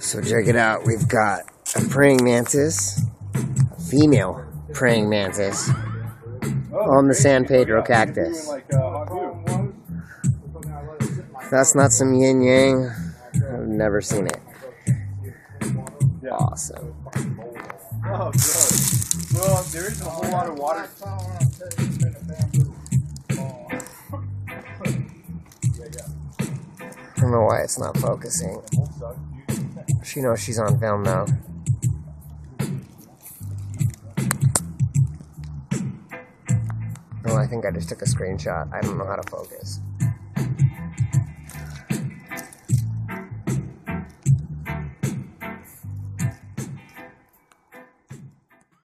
So check it out. We've got a praying mantis, a female praying mantis, on the San Pedro cactus. That's not some yin yang. I've never seen it. Awesome. Oh, good. Well, there isn't a whole lot of water. I don't know why it's not focusing. She knows she's on film now. Oh, I think I just took a screenshot. I don't know how to focus.